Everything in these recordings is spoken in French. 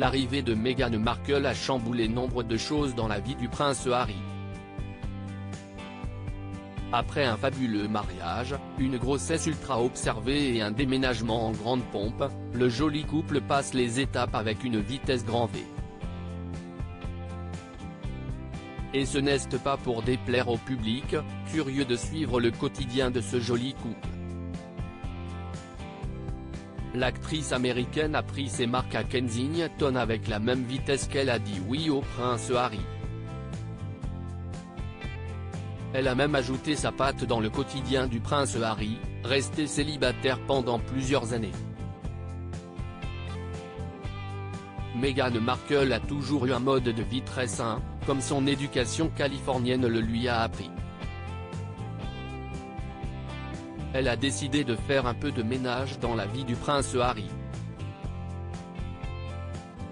l'arrivée de Meghan Markle a chamboulé nombre de choses dans la vie du prince Harry. Après un fabuleux mariage, une grossesse ultra observée et un déménagement en grande pompe, le joli couple passe les étapes avec une vitesse grand V. Et ce n'est pas pour déplaire au public, curieux de suivre le quotidien de ce joli couple. L'actrice américaine a pris ses marques à Kensington avec la même vitesse qu'elle a dit oui au prince Harry. Elle a même ajouté sa patte dans le quotidien du prince Harry, resté célibataire pendant plusieurs années. Meghan Markle a toujours eu un mode de vie très sain, comme son éducation californienne le lui a appris. Elle a décidé de faire un peu de ménage dans la vie du prince Harry.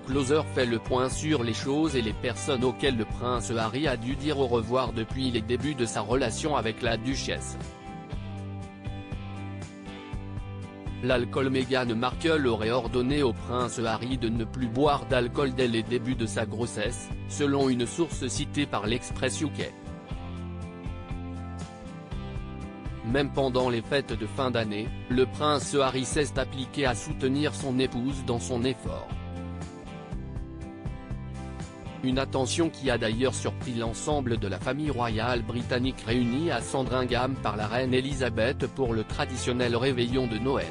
Closer fait le point sur les choses et les personnes auxquelles le prince Harry a dû dire au revoir depuis les débuts de sa relation avec la duchesse. L'alcool Meghan Markle aurait ordonné au prince Harry de ne plus boire d'alcool dès les débuts de sa grossesse, selon une source citée par l'Express UK. Même pendant les fêtes de fin d'année, le prince Harry s'est appliqué à soutenir son épouse dans son effort. Une attention qui a d'ailleurs surpris l'ensemble de la famille royale britannique réunie à Sandringham par la reine Elisabeth pour le traditionnel réveillon de Noël.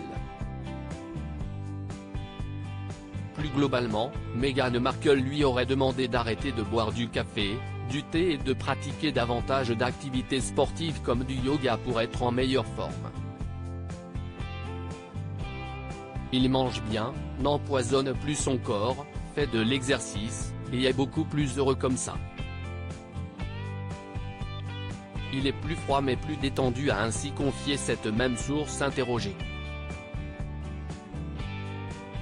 Plus globalement, Meghan Markle lui aurait demandé d'arrêter de boire du café, du thé et de pratiquer davantage d'activités sportives comme du yoga pour être en meilleure forme. Il mange bien, n'empoisonne plus son corps, fait de l'exercice, et est beaucoup plus heureux comme ça. Il est plus froid mais plus détendu a ainsi confié cette même source interrogée.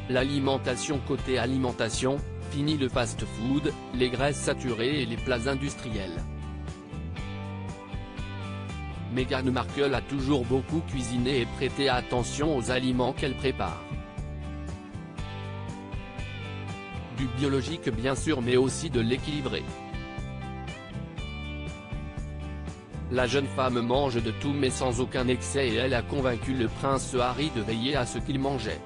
L'alimentation Côté alimentation, fini le fast-food, les graisses saturées et les plats industriels. Meghan Markle a toujours beaucoup cuisiné et prêté attention aux aliments qu'elle prépare. Du biologique bien sûr mais aussi de l'équilibré. La jeune femme mange de tout mais sans aucun excès et elle a convaincu le prince Harry de veiller à ce qu'il mangeait.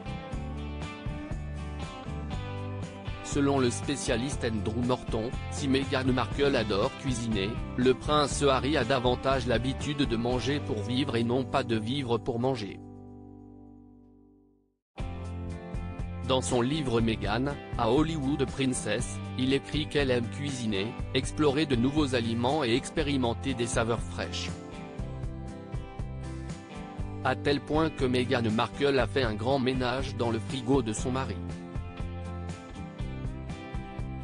Selon le spécialiste Andrew Morton, si Meghan Markle adore cuisiner, le prince Harry a davantage l'habitude de manger pour vivre et non pas de vivre pour manger. Dans son livre Meghan, à Hollywood Princess, il écrit qu'elle aime cuisiner, explorer de nouveaux aliments et expérimenter des saveurs fraîches. À tel point que Meghan Markle a fait un grand ménage dans le frigo de son mari.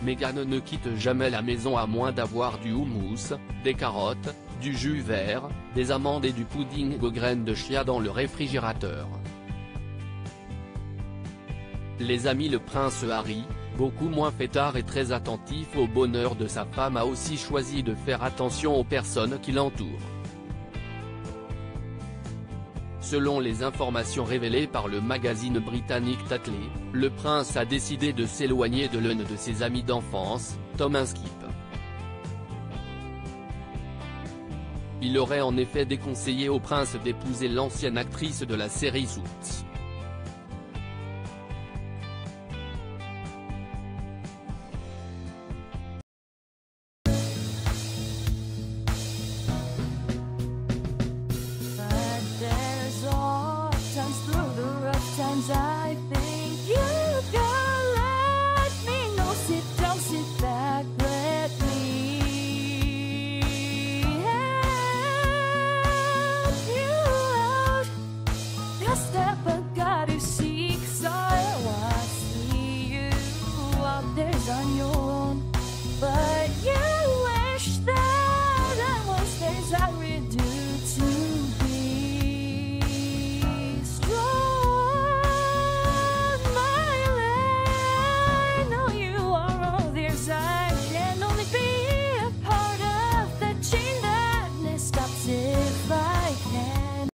Meghan ne quitte jamais la maison à moins d'avoir du houmous, des carottes, du jus vert, des amandes et du pudding aux graines de chia dans le réfrigérateur. Les amis Le prince Harry, beaucoup moins fêtard et très attentif au bonheur de sa femme a aussi choisi de faire attention aux personnes qui l'entourent. Selon les informations révélées par le magazine britannique Tatley, le prince a décidé de s'éloigner de l'un de ses amis d'enfance, Tom Inskip. Il aurait en effet déconseillé au prince d'épouser l'ancienne actrice de la série Suits. everybody see